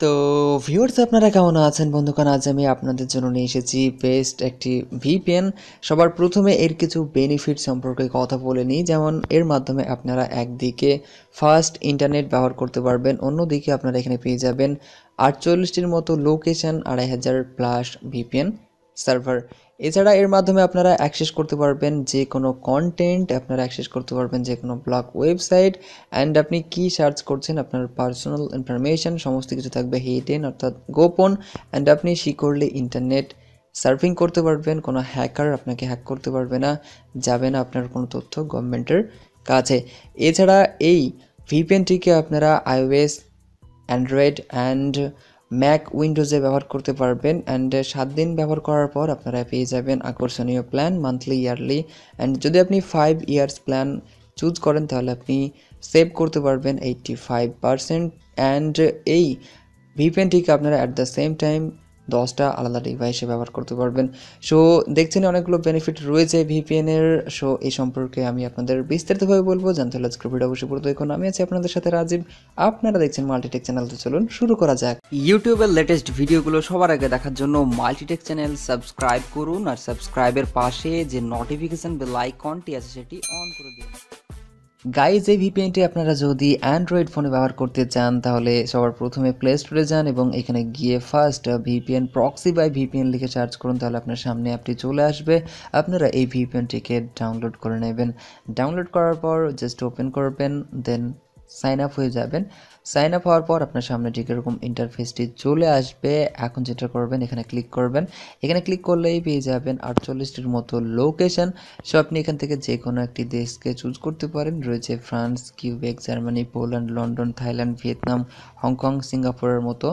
তো ভিউয়ার্স আপনারা কেমন আছেন বন্ধুগণ? আজ আমি আপনাদের জন্য নিয়ে এসেছি বেস্ট একটি ভিপিএন সবার প্রথমে এর কিছু বেনিফিট সম্পর্কে কথা বলে নিই। যেমন, এর মাধ্যমে আপনারা একদিকে ফাস্ট ইন্টারনেট ব্যবহার করতে পারবেন, অন্যদিকে আপনারা এখানে পেয়ে যাবেন আটচল্লিশটির মতো লোকেশন আড়াই হাজার প্লাস ভিপিএন সার্ভার এছাড়া এর মাধ্যমে আপনারা অ্যাক্সেস করতে পারবেন যে কোনো কন্টেন্ট আপনারা অ্যাক্সেস করতে পারবেন যে কোনো ব্লগ ওয়েবসাইট অ্যান্ড আপনি কি সার্চ করছেন, আপনার পার্সোনাল ইনফরমেশন সমস্ত কিছু থাকবে হিডেন অর্থাৎ গোপন অ্যান্ড আপনি শিখরলে ইন্টারনেট সার্ফিং করতে পারবেন, কোনো হ্যাকার আপনাকে হ্যাক করতে পারবে না, যাবে না আপনার কোনো তথ্য গভর্নমেন্টের কাছে। এছাড়া এই ভিপিএনটিকে আপনারা আইওএস অ্যান্ড্রয়েড অ্যান্ড ম্যাক উইন্ডোজে ব্যবহার করতে পারবেন অ্যান্ড সাত দিন ব্যবহার করার পর আপনারা পেয়ে যাবেন আকর্ষণীয় প্ল্যান মান্থলি ইয়ারলি অ্যান্ড যদি আপনি ফাইভ ইয়ার্স প্ল্যান চুজ করেন, তাহলে আপনি সেভ করতে পারবেন এইটটি ফাইভ পারসেন্ট অ্যান্ড এই ভিপেনটিকে আপনারা অ্যাট দ্য সেম টাইম দশটা আলাদা ডিভাইসে ব্যবহার করতে পারবেন। সো দেখছেন অনেকগুলো বেনিফিট রয়েছে ভিপিএনের সো এই সম্পর্কে আমি আপনাদের বিস্তারিতভাবে বলব। জানতে হলে আজকের ভিডিও অবশ্যই পুরো দেখুন। আমি আছি আপনাদের সাথে রাজীব। আপনারা দেখছেন মাল্টিটেক চ্যানেল তো চলুন শুরু করা যাক। ইউটিউবের লেটেস্ট ভিডিওগুলো সবার আগে দেখার জন্য মাল্টিটেক চ্যানেল সাবস্ক্রাইব করুন আর সাবস্ক্রাইবের পাশে যে নোটিফিকেশন বেল আইকনটি আছে, সেটি অন করে দিন। গাইজ এই ভিপিএনটি আপনারা যদি অ্যান্ড্রয়েড ফোনে ব্যবহার করতে চান, তাহলে সবার প্রথমে প্লে স্টোরে যান এবং এখানে গিয়ে first VPN proxy by VPN লিখে সার্চ করুন, তাহলে আপনার সামনে অ্যাপটি চলে আসবে। আপনারা এই ভিপিএনটিকে ডাউনলোড করে নেবেন। ডাউনলোড করার পর জাস্ট ওপেন করবেন দেন সাইন আপ হয়ে যাবেন। সাইন আপ হওয়ার পর আপনার সামনে ঠিক এরকম ইন্টারফেসটি চলে আসবে, এখন যেটা করবেন, এখানে ক্লিক করবেন। এখানে ক্লিক করলেই পেয়ে যাবেন আটচল্লিশটির মতো লোকেশন সো আপনি এখান থেকে যে কোনো একটি দেশকে চুজ করতে পারেন। রয়েছে France Quebec Germany, Poland, London, Thailand, Vietnam, hong kong, সিঙ্গাপুরের মতো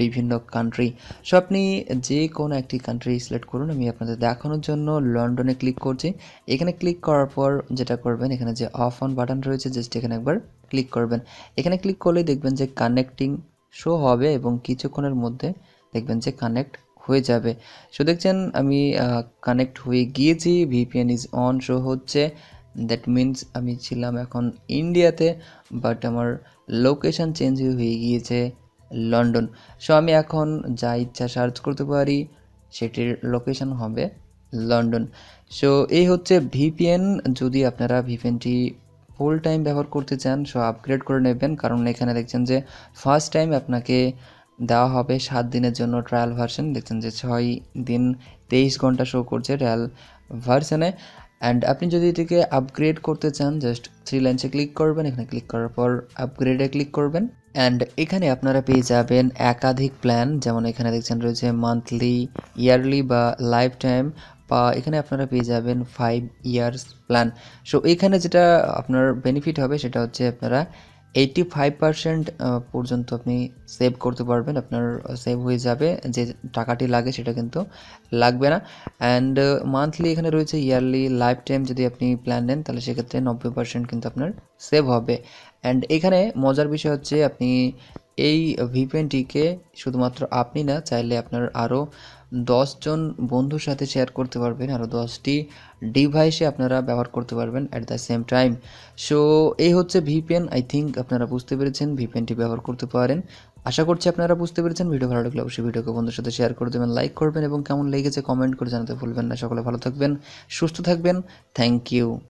বিভিন্ন কান্ট্রি সো আপনি যে কোনো একটি কান্ট্রি সিলেক্ট করুন। আমি আপনাদের দেখানোর জন্য লন্ডনে ক্লিক করছি। এখানে ক্লিক করার পর যেটা করবেন, এখানে যে অফ অন বাটন রয়েছে জাস্ট এখানে একবার ক্লিক করবেন। এখানে ক্লিক করলেই দেখবেন যে কানেক্টিং শো হবে এবং কিছুক্ষণের মধ্যে দেখবেন যে কানেক্ট হয়ে যাবে। সো দেখছেন আমি কানেক্ট হয়ে গিয়েছি ভিপিএন ইজ অন শো হচ্ছে। দ্যাট মিন্স আমি ছিলাম এখন ইন্ডিয়াতে বাট আমার লোকেশন চেঞ্জ হয়ে গিয়েছে লন্ডন সো আমি এখন যা ইচ্ছা সার্চ করতে পারি, সেটির লোকেশন হবে লন্ডন সো এই হচ্ছে ভিপিএন যদি আপনারা ভিপিএনটি ফুল টাইম ব্যবহার করতে চান সো আপগ্রেড করে নেবেন। কারণ এখানে দেখছেন যে ফার্স্ট টাইম আপনাকে দেওয়া হবে সাত দিনের জন্য ট্রায়াল ভার্সন দেখছেন যে ছয় দিন তেইশ ঘণ্টা শো করছে ট্রায়াল ভার্সনে অ্যান্ড আপনি যদি এটিকে আপগ্রেড করতে চান জাস্ট থ্রি লাইন্সে ক্লিক করবেন। এখানে ক্লিক করার পর আপগ্রেডে ক্লিক করবেন। অ্যান্ড এখানে আপনারা পেয়ে যাবেন একাধিক প্ল্যান যেমন এখানে দেখছেন রয়েছে মান্থলি ইয়ারলি বা লাইফ টাইম এখানে আপনারা পেয়ে যাবেন ফাইভ ইয়ার্স প্ল্যান সো এখানে যেটা আপনার বেনিফিট হবে সেটা হচ্ছে আপনারা এইটটি ফাইভ পার্সেন্ট পর্যন্ত আপনি সেভ করতে পারবেন। আপনার সেভ হয়ে যাবে। যে টাকাটি লাগে সেটা কিন্তু লাগবে না। অ্যান্ড মান্থলি এখানে রয়েছে ইয়ারলি লাইফ টাইম যদি আপনি প্ল্যান নেন, তাহলে সেক্ষেত্রে নব্বই পার্সেন্ট কিন্তু আপনার সেভ হবে। অ্যান্ড এখানে মজার বিষয় হচ্ছে আপনি এই ভিপিএনটিকে শুধুমাত্র আপনি না, চাইলে আপনার আরও দশজন বন্ধুর সাথে শেয়ার করতে পারবেন আরও দশটি ডিভাইসে আপনারা ব্যবহার করতে পারবেন at the same time so এই হচ্ছে ভিপিএন আই থিঙ্ক আপনারা বুঝতে পেরেছেন ভিপিএনটি ব্যবহার করতে পারেন। আশা করছি আপনারা বুঝতে পেরেছেন, ভিডিও ভালো লাগলে অবশ্যই ভিডিওকে বন্ধুর সাথে শেয়ার করে দেবেন লাইক করবেন এবং কেমন লেগেছে কমেন্ট করে জানাতে ভুলবেন না। সকলে ভালো থাকবেন, সুস্থ থাকবেন থ্যাংক ইউ